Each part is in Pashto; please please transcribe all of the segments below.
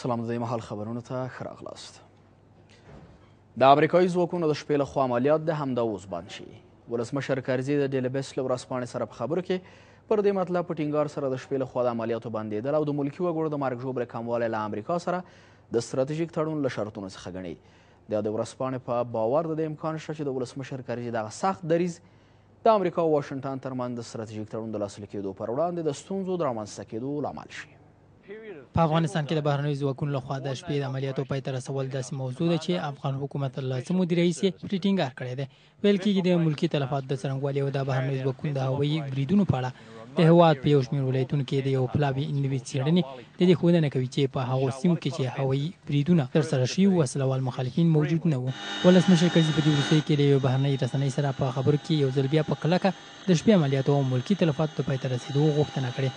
سلام د مهال خبرونو ته ښه راغلاست د امریکایي ځواکونو د شپې لخوا عملیات د همدا اوس بند شي ولسمشر کرزي د ډیلبس له ورځپاڼې سره په خبرو کې پر دې مطلب په ټینګار سره د شپې لخوا د عملیاتو بندېدل او د ملکي وګړو د مرګ ژوبله کموالی له امریکا سره د ستراتیژیک تړون له شرطونو څخه ګڼي د یادې ورځپاڼې په باور د دې امکان شته چې د ولسمشر کرزي دغه سخت دریځ د امریکا او واشنګټن ترمنځ د ستراتیژیک تړون د لاسلیک کېدو پر وړاندې د ستونزو د رامنځته کېدو لامل شي په افغانستان کې د بهرنیو ځواکونو لخوا د شپې د عملیاتو پای ته رسول داسې موضوع ده چې افغان حکومت له څه مودې راهیسې پرې ټینګار کړی دی ویل کیږي د ملکي تلفاتو د څرنګوالي او د بهرنیو ځواکونو د هوایي بریدونو په اړه د هېواد په یو شمېر ولایتونو کې د یو پلاوي نوې څېړنې د دې ښودنه کوي چې په هغو سیمو کې چې هوایي بریدونه ترسره شوي وو، وسله وال مخالفین موجود نه وو. ولسمشر کرزي په دې وروستیو کې له یوې بهرنۍ رسنۍ سره په خبرو کې یو ځل بیا په کلکه د شپې عملیاتو او ملکي تلفاتو د پای ته رسېدو غوښتنه کړې.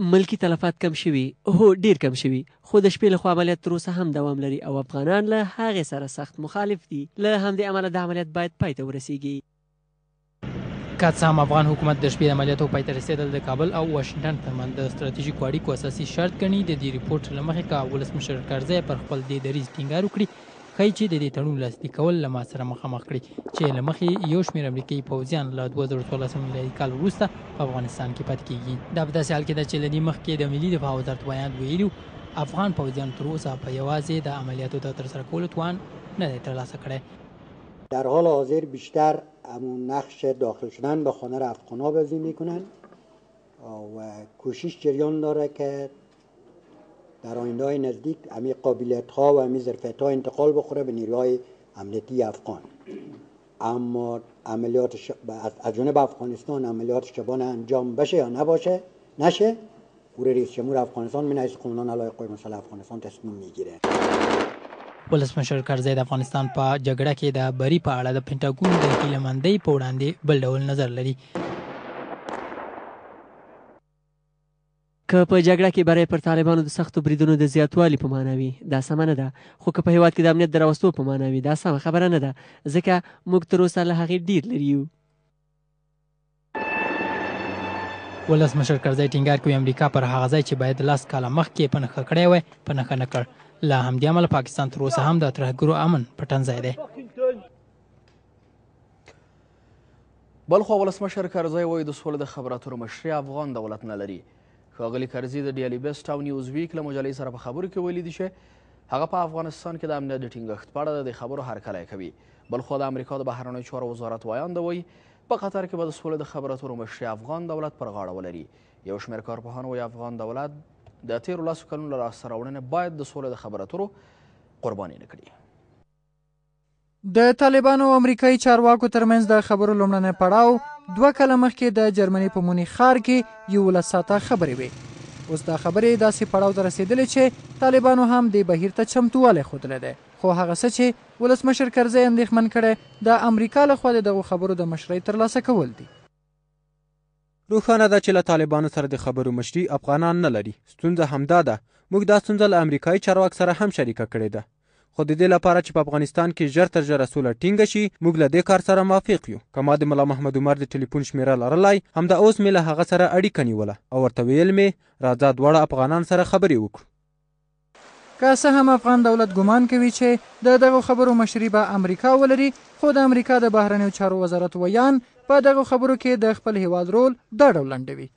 ملکي تلفات کم شوي؟ هو، ډېر کم شوي، خو د شپې له خوا عملیات تر اوسه هم دوام لري او افغانان له هغې سره سخت مخالف دي، له همدې امله دا عملیات باید پای ته ورسېږي. که څه هم افغان حکومت د شپې د عملیاتو پای ته رسېدل د کابل او واشنګټن ترمنځ د ستراتیژیکو اړیکو اساسي شرط ګڼي، د دې رپورټ له مخې که ولسمشر کرزی پر خپل دې دریځ ټینګار وکړي، ښيي چې د دې تړون لاسلیک کول له مات سره مخامخ کړي چې له مخې یې یو شمېر امریکايي پوځیان له دوه زره څوارلس میلادي کال وروسته په افغانستان کې پاتې کېږي. دا په داسې حال کې ده چې له دې مخکې د ملي دفاع وزارت ویاند ویلي و، افغان پوځیانو تر اوسه په یوازې د عملیاتو د ترسره کولو توان نه دی ترلاسه کړی. در حال حاضر بیشتر همون نقش داخل شدن به خانه را افغانها بازی میکنند و کوشش جریان دارد که در آینده های نزدیک امی قابلیت ها و امی ظرفیت ها انتقال بخوره به نیروهای امنیتی افغان اما عملیات ش... از جانب افغانستان عملیات شبانه انجام بشه یا نباشه نشه او رئیس جمهور افغانستان من از قانون علای قوی مسئله افغانستان تصمیم میگیره ولسمشر کرزی د افغانستان په جګړه کې د بری په اړه د پنټاګون د هیلمندۍ په وړاندې بل ډول نظر لري که په جګړه کې بری پر طالبانو د سختو بریدونو د زیاتوالي په مانا وي، دا سمه نه ده، خو که په هېواد کې د امنیت د راوستو په مانا وي، دا سمه خبره نه ده، ځکه موږ تر اوسه له هغې ډېر لرې یو. ولسمشر کرزی ټینګار کوي، امریکا پر هغه ځای چې باید لس کاله مخکې یې په نښه کړی وای، په نښه نه کړ. له همدې امله پاکستان تر اوسه هم د ترهګرو امن پټنځی دی. بلخوا ولسمشر کرزی وایي د سولې د خبرو اترو مشري افغان دولت نه لري ښاغلي کرزي د ډیلي بیسټ او نیوز ویک له مجلې سره په خبرو کې ویلي دي چې هغه په افغانستان کې د امنیت د ټینګښت په اړه د خبرو هرکلی کوي بلخوا د امریکا د بهرنیو چارو وزارت ویاند وایي په قطر کې به د سولې د خبرو اترو مشري افغان دولت پر غاړه ولري یو شمېر کارپوهان وایي افغان دولت د تیرو لسو کلونو له لاسته راوړنې باید د سولې د خبرو اترو قرباني نه کړي د طالبانو او امریکایي چارواکو ترمنځ د خبرو لومړنی پړاو دوه کاله مخکې د جرمني په مونیخ ښار کې یولس ساعته خبرې وې اوس دا خبرې داسې پړاو ته رسېدلې چې طالبانو هم دې بهیر ته چمتووالی ښودلی دی خو هغه څه چې ولسمشر کرزی اندېښمن کړی د امریکا لخوا د دغو خبرو د مشرۍ ترلاسه کول دي روښانه ده چې له طالبانو سره د خبرو مشري افغانان نه لري ستونزه همدا ده موږ دا ستونزه له امریکایي چارواک سره هم شریکه کړې ده خو د دې لپاره چې په افغانستان کې ژر تر ژره سوله ټینګه شي موږ له دې کار سره موافق یو که ما د ملا محمد عمر د ټلیفون شمیره لرلای همدا اوس مې له هغه سره اړیکه نیوله او ورته ویل مې راځه دواړه افغانان سره خبرې وکړو که څه هم افغان دولت ګومان کوي چې د دغو خبرو مشري به امریکا ولري، خو د امریکا د بهرنیو چارو وزارت ویاند په دغو خبرو کې د خپل هېواد رول دا ډول لنډوي.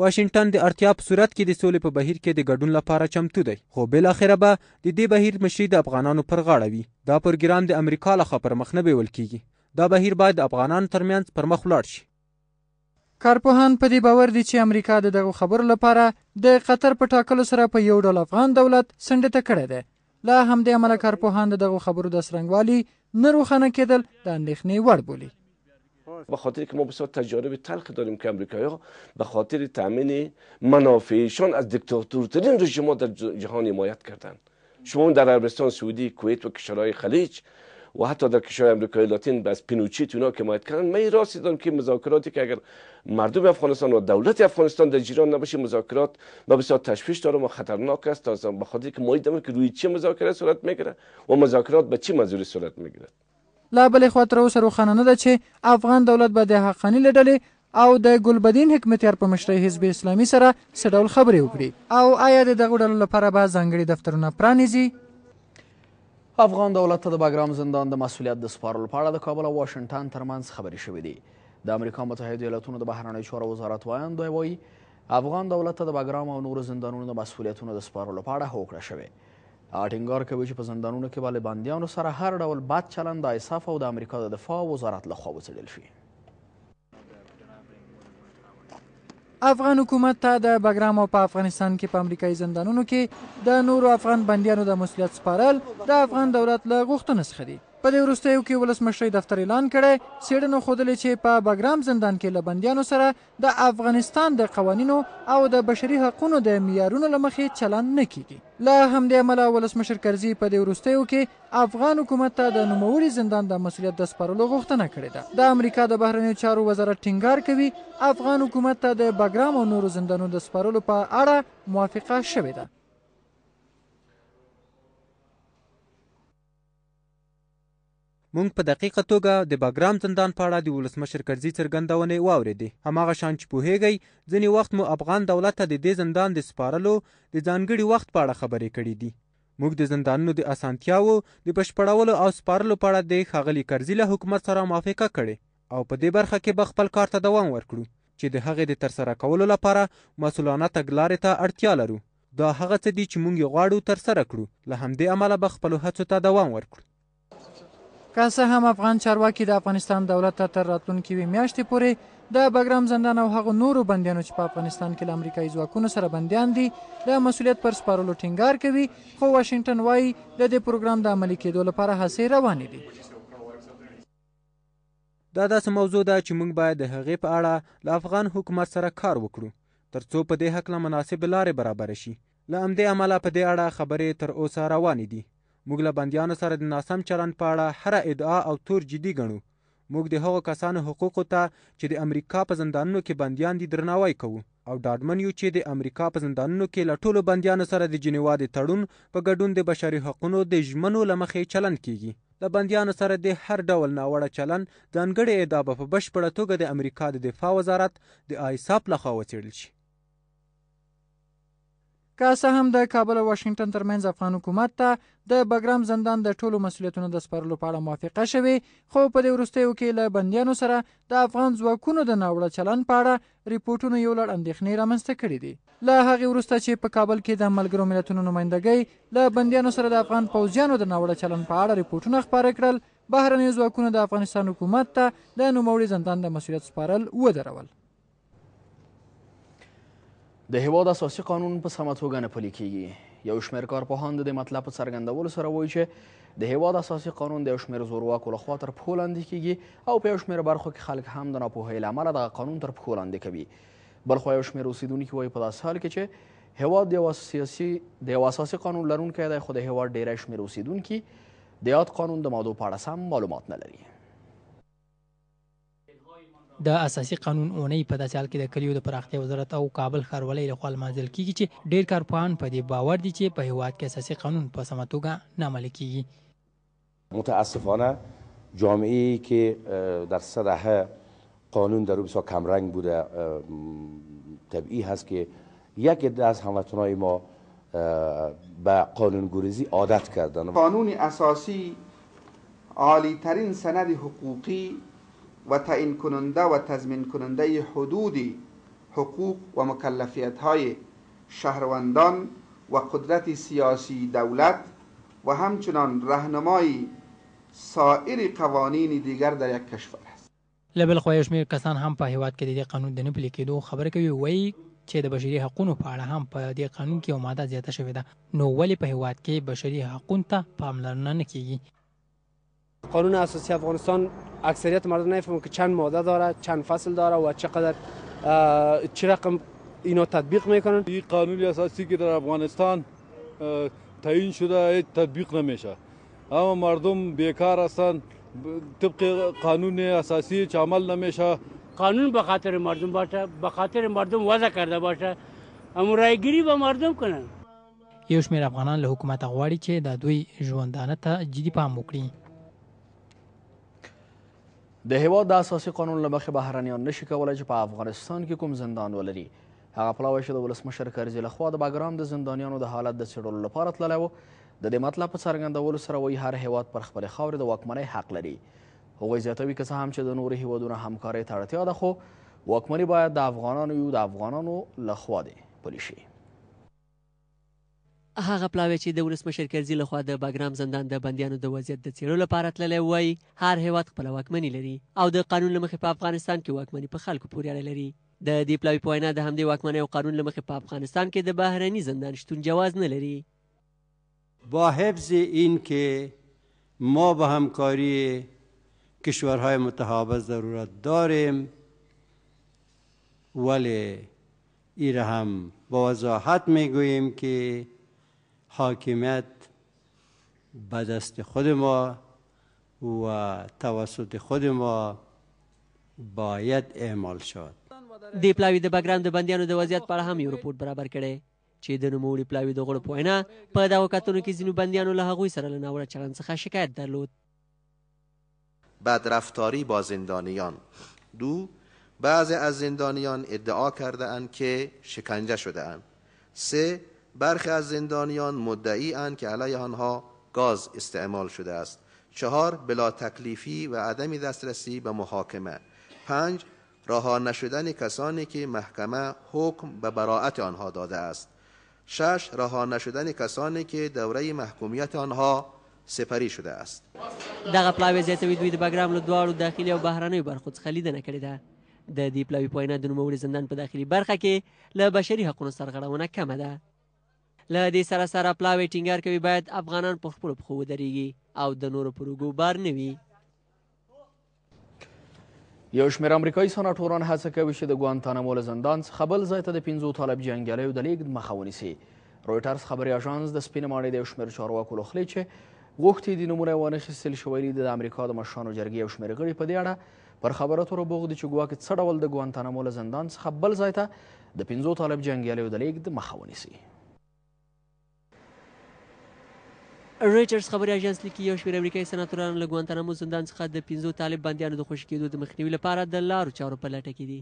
واشنګټن د اړتیا په صورت کې د سولې په بهیر کې د ګډون لپاره چمتو دی، خو بالاخره به د دې بهیر مشري د افغانانو پر غاړه وي. دا پروګرام د امریکا لخوا پر مخ نه بیول کېږي. دا بهیر باید د افغانانو ترمنځ پر مخ ولاړ شي. کارپوهان په دې باور دي چې امریکا د دغو خبرو لپاره د قطر په ټاکلو سره په یو ډول افغان دولت سنډته کړی دی. له همدې امله کارپوهان د دغو خبرو د څرنګوالي نه روښانه کېدل د اندېښنې وړ بولي. به خاطر که ما بسیار تجارب تلخ داریم که امریکایی‌ها به خاطر تأمین منافعشان از دیکتاتورترین رژیم‌ها در جهان حمایت کردند. شما در عربستان سعودی کویت و کشورهای خلیج و حتی در کشورهای امریکای لاتین به از پینوچیت اونا که مایت کردن من راستی دارم که مذاکراتی که اگر مردم افغانستان و دولت افغانستان در جیران نباشه مذاکرات ما بسیار تشویش دارم و خطرناک است تا خاطر که ما که روی چه مذاکره صورت میگیره و مذاکرات به چه منظوری صورت میگیره له بلې خوا تر اوسه روښانه نه ده چې افغان دولت به د حقاني له ډلې او د ګلبدین حکمتیار په مشرۍ حزب اسلامي سره څه ډول خبرې وکړي او آیا د دغو ډلو لپاره به ځانګړي دفترونه پرانیزي؟ افغان دولت ته د باګرام زندان د مسولیت د سپارلو په اړه د کابل او واشنګټن ترمنځ خبرې شوې دي د امریکا متحدو ایالتونو د بهرنیو چارو وزارت ویاند وایي افغان دولت ته د باګرام او نورو زندانونو د مسولیتونو د سپارلو په اړه هوکړه شوې هغه ټینګار کوي چې په زندانونو کې به له بندیانو سره هر ډول بد چلند د ایساف او د امریکا د دفاع وزارت لخوا وڅېړل شي. افغان حکومت ته د بګرام او په افغانستان کې په امریکایي زندانونو کې د نورو افغان بندیانو د مسولیت سپارل د افغان دولت له غوښتنو څخه دي په دې وروستیو کې ولسمشرۍ دفتر اعلان کړی څېړنو ښودلې چې په بګرام زندان کې له بندیانو سره د افغانستان د قوانینو او د بشري حقونو د معیارونو له مخې چلند نه کېږي. له همدې امله ولسمشر کرزي په دې وروستیو کې افغان حکومت ته د نوموړي زندان د مسؤلیت د سپارلو غوښتنه کړې ده. د امریکا د بهرنیو چارو وزارت ټینګار کوي، افغان حکومت ته د بګرام او نورو زندانونو د سپارلو په اړه موافقه شوې ده. مونږ په دقیقه توګه د باګرام زندان په اړه د ولسمشر کرزي څرګندونې واورېدې. هماغه شان چې پوهېږئ، ځینې وخت مو افغان دولت ته د دې زندان د سپارلو د ځانګړي وخت په اړه خبرې کړې دي. موږ د زندانونو د اسانتیاوو د بشپړولو او سپارلو په اړه د ښاغلي کرزي له حکومت سره موافقه کړې او په دې برخه کې به خپل کار ته دوام ورکړو چې د هغې د ترسره کولو لپاره مسؤلانه تګلارې ته اړتیا لرو. دا هغه څه دي چې موږ یې غواړو ترسره کړو، له همدې امله به خپلو هڅو ته دوام ورکړو. که څه هم افغان چارواکي د افغانستان دولت ته تر راتلونکې یوې میاشتې پورې د بګرام زندان او هغو نورو بندیانو چې په افغانستان کې له امریکایي ځواکونو سره بندیان دي د مسولیت پر سپارلو ټینګار کوي خو واشنګټن وایي د دې پروګرام د عملي کېدو لپاره هڅې روانې دي دا داسې موضوع ده چې موږ باید د هغې په اړه له افغان حکومت سره کار وکړو ترڅو په دې حق له مناسب لارې برابر شي له همدې امله په دې اړه خبرې تر اوسه روانې دي موږ له بندیانو سره د ناسم چلند په اړه هره ادعا او تور جدي ګڼو موږ د هغو کسانو حقوقو ته چې د امریکا په زندانونو کې بندیان دي درناوی کوو او ډاډمن یو چې د امریکا په زندانونو کې له ټولو بندیانو سره د جنیوا د تړون په ګډون د بشري حقونو د ژمنو له مخې چلند کیږي له بندیانو سره د هر ډول ناوړه چلند ځانګړې ادعا به په بشپړه توګه د امریکا د دفاع وزارت د آیساپ لخوا وڅېړل شي که څه هم د کابل او واشنګټن ترمنځ افغان حکومت ته د بګرام زندان د ټولو مسولیتونو د سپارلو په اړه موافقه شوې خو په دې وروستیو کې له بندیانو سره د افغان ځواکونو د ناوړه چلن په اړه رپورټونو یو لړ اندېښنې رامنځته کړې دي له هغې وروسته چې په کابل کې د ملګرو ملتونو نمایندګۍ له بندیانو سره د افغان پوځیانو د ناوړه چلن په اړه رپورټونه خپاره کړل بهرنیو ځواکونو د افغانستان حکومت ته د نوموړي زندان د مسولیت سپارل ودرول د هیواد اساسي قانون په سمه توګه نه پلي کیږي یو شمېر کارپوهان د دې مطلب په څرګندولو سره وایي چې د هیواد اساسي قانون د یو شمېر زورواکو لخوا تر پښو لاندې کیږي او په یو شمېر برخو کې خلک هم د ناپوهۍ له امله دغه قانون تر پښو لاندې کوي بلخوا یو شمېر اوسېدونکي وایي په داسې حال کې چې هیواد د یو سیاسي د یو اساسي قانون لرونکی دی خو د هیواد ډیری شمېر اوسېدونکي د یاد قانون د مادو په اړه سم معلومات نه لري د اساسي قانون اونۍ په داسې حال کې د کلیو د پراختیا وزارت او کابل ښاروالۍ لخوا لمانځل کیږي چې ډیر کارپوهان په دې باور دي چې په هیواد کې اساسي قانون په سمه توګه نه عملي کیږي. متاسفانه جامعه ای که در سطح قانون در او بسیار کمرنگ بوده طبیعی هست که یک عده از هموطنای ما به قانون گریزی عادت کردن. قانون اساسی عالی ترین سند حقوقی و تعیین کننده و تضمین کننده حدود حقوق و مکلفیت های شهروندان و قدرت سیاسی دولت و همچنان رهنمای سایر قوانین دیگر در یک کشور است له بل خوا یو شمېر کسان هم په هېواد کې د دې قانون د نه پلي کېدو خبرې کوي او وایي چې د بشري حقونو په اړه هم په دې قانون کې یو ماده زیاته شوې ده، نو ولې په هېواد کې بشري حقونو ته پاملرنه نه کېږي؟ قانون اساسی افغانستان اکثریت مردم نمیفهمند که چند ماده داره چند فصل داره و چقدر چه رقم اینا تطبیق میکنن این قانون اساسی که در افغانستان تعیین شده تطبیق نمیشه عام مردم بیکار هستند طبق قانون اساسی هیچ عمل نمیشه قانون به خاطر مردم باشه به خاطر مردم وضع کرده باشه اما رایگیری به مردم کنن یو شمېر افغانان له حکومته غواړي چې د دوی ژوندانه ته جدي پام وکړي. د هېواد د اساسي قانون له مخې بهرنیان نشي کولای چې په افغانستان کې کوم زندان ولري. هغه پلاوی چې د ولسمشر کرزي لخوا د باګرام د زندانیانو د حالت د څېړلو لپاره تللی و د دې مطلب په څرګندولو سره وایي هر هیواد پر خپلې خاورې د واکمنۍ حق لري هغوی زیاتوي که څه هم چې د نورو هیوادونو همکارۍ ته اړتیا ده خو واکمني باید د افغانانو یو د افغانانو لخوا دې پلي شي هغه پلاوی چې د ولسمشر کرزي لخوا د باګرام زندان د بندیانو د وضعیت د څېړلو لپاره تللی وایي هر هېواد خپله واکمني لري او د قانون له مخې په افغانستان کې واکمني په خلکو پورې اړه لري د دې پلاوي په وینا د همدې واکمنۍ او قانون له مخې په افغانستان کې د بهرني زندان شتون جواز نه لري با حفظ این که ما به همکاری کشورهای متحابه ضرورت داریم ولی ای را هم با وضاحت میگوییم که حاکمیت به دست خود ما و توسط خود ما باید اعمال شود دی پلاوی د بګرام د بندیانو د وضعیت په اړه هم یو رپورټ برابر کړی چې د نوموړي پلاوي د غړو په وینا په دغو کتنو کې ځینو بندیانو له هغوی سره له ناوړه چلند څخه شکایت درلود. بدرفتاری با زندانیان دو بعضی از زندانیان ادعا کرده اند که شکنجه شده اند سه برخی از زندانیان مدعی اند که علیه آنها گاز استعمال شده است چهار بلاتکلیفی و عدم دسترسی به محاکمه پنج رها نشدن کسانی که محکمه حکم به برائت آنها داده است شش رها نشدن کسانی که دوره محکومیت آنها سپری شده است. دغه پلاوی زیاتوي دوی د بګرام له دواړو داخلي او بهرنیو برخو څخه لیدنه کړې ده د دې پلاوي په وینا د نوموړي زندان په داخلي برخه کې له بشري حقونو سرغړونه کمه ده له دې سره سره پلاوی ټینګار کوي باید افغانان په خپلو پښو ودرېږي او د نورو پر اوږو بار نه وي یو شمېر امریکایي سناټوران هڅه کوي چې د ګوانتانامو له زندان څخه بل ځای ته د پنځو طالب جنګیالیو د لیږد مخه ونیسي رویټرز خبري اژانس د سپینې ماڼۍ د یو شمېر چارواکو له خولې چې غوښتي دي نومونه یې وانخیستل شي ویلي د امریکا د مشرانو جرګې یو شمېر غړي په دې اړه پر خبرو اترو بوخت دي چې ګواکې څه ډول د ګوانتانامو له زندان څخه بل ځای ته د پنځو طالب جنګیالیو د لیږد مخه ونیسي رویټرز خبري اژانس لیکي یو شمېر امریکایي سناتوران له ګوانتانامو زندان څخه د پنځو طالب بندیانو د خوشې کېدو د مخنیوي لپاره د لارو چارو په لټه کې دي.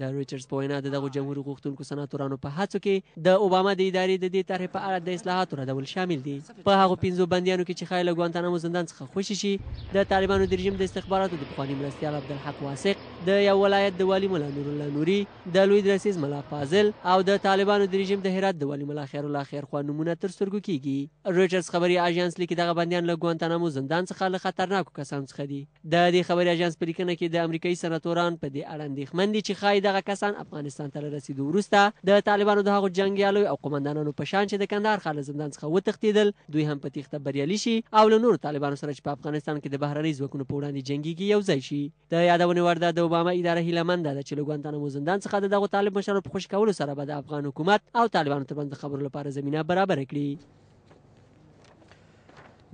د رویټرز په وینا د دغو جمهوري غوښتونکو سناتورانو په هڅو کې د اوباما د ادارې د دې طرحې په اړه د اصلاحاتو ردول شامل دي. په هغو پنځو بندیانو کې چې ښایي له ګوانتانامو زندان څخه خوشې شي د طالبانو د رژیم د استخباراتو د پخواني مرستیال عبدالحق واثق، د یو ولایت د والي ملا نورالله نوري، د لوی درستیز ملا فاضل او د طالبانو د رژیم د هرات د والي ملا خیرالله خیرخواه نومونه تر سترګو کېږي. رویټرز خبري اژانس لیکي، دغه بندیان له ګوانتانامو زندان څخه له خطرناکو کسانو څخه دي. د دې خبري اژانس په لیکنه کې د امریکايي سناتوران په دې اړه اندېښمن دي چې ښايي دغه کسان افغانستان ته له رسېدو وروسته د طالبانو د هغو جنګیالیو او قوماندانانو په شان چې د کندهار ښار له زندان څخه وتښتېدل، دوی هم په تېښته بریالي شي او له نورو طالبانو سره چې په افغانستان کې د بهرنۍ ځواکونو په وړاندې جنګېږي یو ځای شي. د یادونې وړ ده د اوباما اداره هیله منده ده چې له ګوانتانامو زندان څخه د دغو طالب مشرانو په خوشې کولو سره به د افغان حکومت او طالبانو ترمنځ د خبرو لپاره زمینه برابره کړي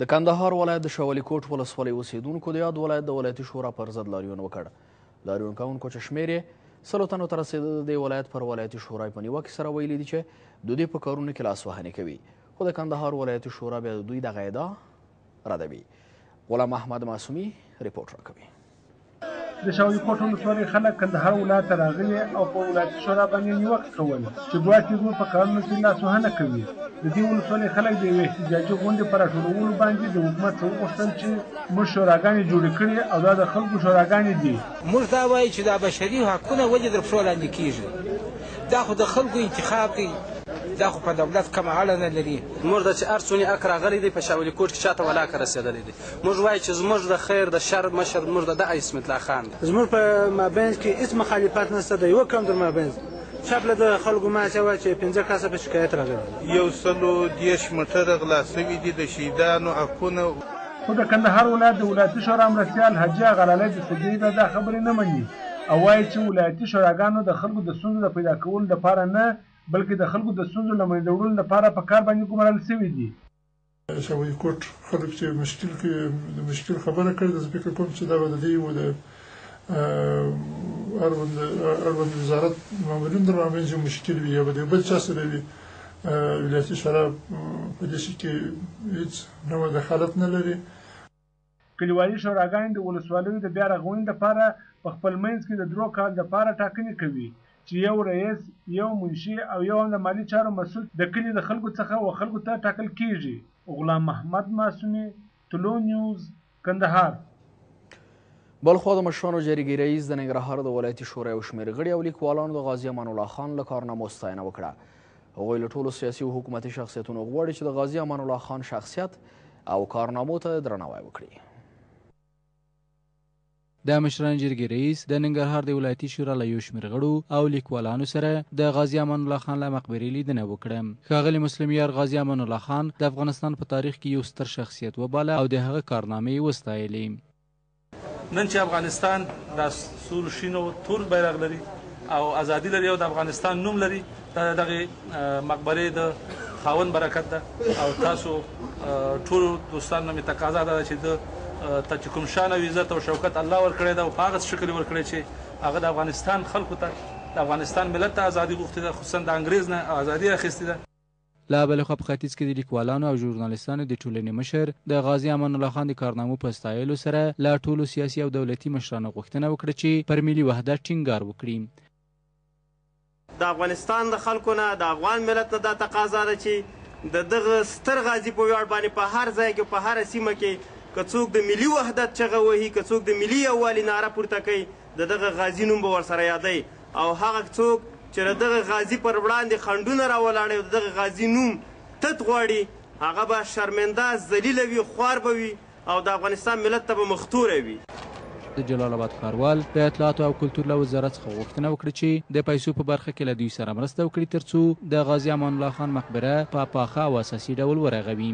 د کندهار ولایت د شاولي کوټ ولسوالۍ اوسېدونکو د یاد ولایت د ولایتي شورا پر ضد لاریون وکړ لاریون کوونکو چې شمېر یې سلو تنو ته رسېده د دې ولایت پر ولایتي شورا په نیوکې سره ویلي دي چې د دوی په کارونو کې لاسوهنې کوي خو د کندهار ولایتي شورا بیا د دوی دغه ادعا ردوي غلام احمد معصومي رپورټ راکوي د شاولی کوټ ولسوالۍ خلک کندهار ولایت ته راغلي او په ولایتي شورا باندې نیوکه کول چې ګواکې زموږ په کارونو کې لاسوهنه کوي د دې ولسوالۍ خلک د یوې احتجاجي غونډې په راټولولو باندې د حکومت څخه وغوښتل چې موږ شوراګانې جوړې کړي او دا د خلکو شوراګانې دي موږ دا وایو چې دا بشري حقونه ولې تر پښو لاندې کیږي دا خو د خلکو انتخاب دی دا خو په دولت کومه اړه نه لري. زموږ د چې هر څو نیاک راغلی دی په شاه ولي کوټ کې چاته ولاکه رسېدلی دی موږ وایو چې زموږ د خیر د شر مشر زموږ د دغه اسمت الله خان دی. زموږ په مابینځ کې هیڅ مخالفت نشته د یوه قوم در مابینځ چپله د خلکو ماتې وه چې پنځه کسه په شکایت راغلي. یو سلو دېرش موټره غلا شوي دي د شهیدانو عفونه. خو د کندهار ولایت د ولایتي شورا مرستیال حاجي اغالالی د سدیې دا دا خبرې نه مني او وايي چې ولایتي شوراګانو د خلکو د ستونزو د پیدا کولو لپاره نه بلکې د خلکو د ستونزو له منځه وړلو لپاره په کار باندې ګمارل شوي دي. سویل کوټ خلک چې مشکل کې د مشکل خبره کړې ده زه فکر کوم چې دا به د دې یو د اړوند اړوند وزارت مامورین در مابین چې مشکل وي یا به د بل چا سره وي ولایتي شورا په دې کې هیڅ نوع دخالت نه لري کلیوالي شوراګانې د ولسوالیو د بیا رغونې لپاره په خپل منځ کې د درو کالو لپاره ټاکنې کوي چې یو رییس، یو منشي او یو هم د مالي چارو مسؤل د کلي د خلکو څخه و خلکو ته ټاکل کېږي. غلام محمد معصومي، طلوع نیوز کندهار بلخوا د مشرانو جرګې رئیس د ننګرهار د ولایتي شورا یو شمېر غړي او لیکوالانو د غازي امان الله خان له کارنامو ستاینه وکړه هغوی له ټولو سیاسي او حکومتي شخصیتونو غواړي چې د غازي امان الله خان شخصیت او کارنامو ته درناوی وکړي د مشرانو جرګې رئیس د ننګرهار د ولایتي شورا له یو شمېر غړو او لیکوالانو سره د غازي امان الله خان له مقبرې لیدنه وکړه. ښاغلي مسلم یار غازي امان الله خان د افغانستان په تاریخ کې یو ستر شخصیت وباله او د هغه کارنامې یې وستایلې. نن چې افغانستان دا سور شین او تور بیرغ لري او ازادي لري او د افغانستان نوم لري، دا د دغې مقبرې د خاوند برکت ده او تاسو ټول دوستان مې تقاضا ده چې د ته چې کوم شان او عزت او شوکت الله ورکړی دا او په هغه شکل ورکړی چې هغه د افغانستان خلکو ته د افغانستان ملت ته ازادي غوښتې ده خصوصا د انګريز نه ازادي اخیستې ده له بلې خوا په ختیځ کې د لیکوالانو او ژورنالیستانو د ټولنې مشر د غازي امان الله خان د کارنامو په ستایلو سره له ټولو سیاسي او دولتي مشرانو غوښتنه وکړه چې پر ملي وحدت ټینګار وکړي د افغانستان د خلکو نه، د افغان ملت نه دا تقاضا ده چې د دغه ستر غازي په ویاړ باندې په هر ځای کې او په هره سیمه کې که څوک د ملي وحدت چغه وهي، که څوک د ملي یووالي ناره پورته کوي، د دغه غازي نوم به ورسره یادوي او هغه څوک چې د دغه غازي پر وړاندې خنډونه راولاړوي او د دغه غازي نوم تت غواړي، هغه به شرمنده، ذلیل وي، خوار به وي. او د افغانستان ملت ته به مخ توری وي. د جلال اباد ښاروال د اطلاعاتو او کلتور له وزارت څخه غوښتنه وکړه چې د پیسو په برخه کې له دوی سره مرسته وکړي ترڅو د غازي امان الله خان مقبره په پاخه او اساسي ډول ورغوي.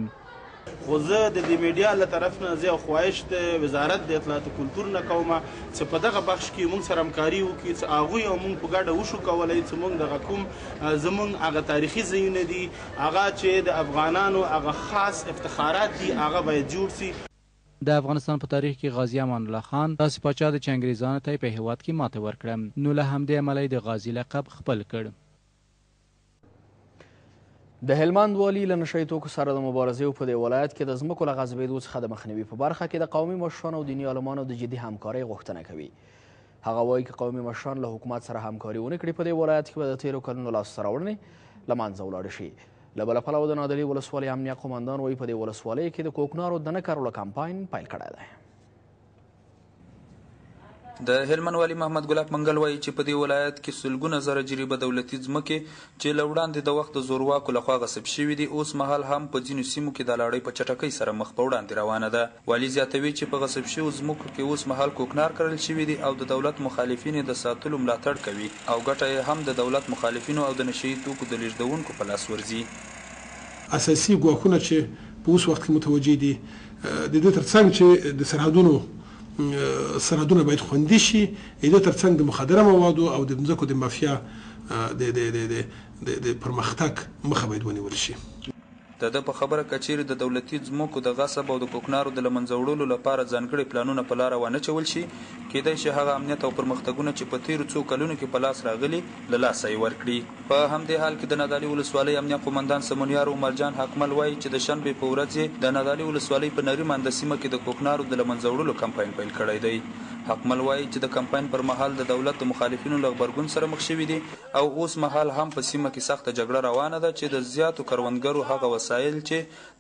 خو زه د دې میډیا له طرف نه زه یو خواهش د وزارت د اطلاعات او کلتور نه کوم چې په دغه بخش کې مونږ سره همکاري وکړي چې هغوی او مونږ په ګډه وشو کولای چې مونږ دغه کوم زمونږ هغه تاریخي ځایونه دي هغه چې د افغانانو هغه خاص افتخارات دي هغه باید جوړ سي. د افغانستان په تاریخ کې غازي امان الله خان داسې پاچا دی چې انګریزانو ته یې په هېواد کې ماته ورکړه نو له همدې امله یې د غازي لقب خپل کړ. د هلمند والي له نشه يي توکو سره د مبارزې او په دې ولایت کې د ځمکو له غصبېدو څخه د مخنیوي په برخه کې د قومي مشرانو او دیني عالمانو د جدي همکارۍ غوښتنه کوي. هغه وایي که قومي مشران له حکومت سره همکاري ونه کړي په دې ولایت کې به د تیرو کلونو لاسته راوړنې له منځه ولاړې شي له بله پلوه د نادري ولسوالۍ امنیه قومندان وایي په دې ولسوالۍ کې د کوکنارو د نه کرلو کمپاین پیل کړی دی د هلمند والي محمد ګلاب منګل وایي چې په دې ولایت کې سلګونه زره جریبه دولتي ځمکې چې له وړاندې د وخت د زورواکو لخوا غصب شوي دي اوس مهال هم په ځینو سیمو کې دا لاړۍ په چټکۍ سره مخ په وړاندې روانه ده والي زیاتوي چې په غصب شویو ځمکو کې اوس مهال کوکنار کرل شوي دي او د دولت مخالفین یې د ساتلو ملاتړ کوي او ګټه یې هم د دولت مخالفینو او د نشه یي توکو د لېږدوونکو په لاس ورځي. اساسي ګواښونه چې په اوس وخت کې متوجه دي، د دې ترڅنګ چې د سرحدونو سرحدونه باید خوندي شي، د دې ترڅنګ د مخدره موادو او د ځمکو د مافیا د پرمختګ مخه باید ونیول شي. د ده په خبره، که چېرې د دولتي ځمکو د غصب او د کوکنارو د له منځه وړلو لپاره ځانګړي پلانونه په لاره وانهچول شي، کېدای شي هغه امنیت او پرمختګونه چې په تېرو څو کلونو کې په لاس راغلي، له لاسه یې ورکړي. په همدې حال کې د نادعلي ولسوالۍ امنیه قوماندان سمونیار عمرجان حقمل وايي چې د شنبې په ورځ یې د نادعلي ولسوالۍ په نري مانده سیمه کې د کوکنارو د له منځه وړلو کمپاین پیل کړی دی. حقمل وايي چې د کمپاین پر مهال د دولت د مخالفینو له غبرګون سره مخ شوي دي، او اوس مهال هم په سیمه کې سخته جګړه روانه ده چې د زیاتو کروندګرو هغه وسایل چې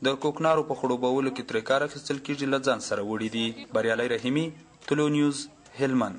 د کوکنارو په خړوبولو کې ترې کار اخیستل کېږي له ځان سره وړي دي. بریالی رحیمي، طلوع نیوز، هلمند.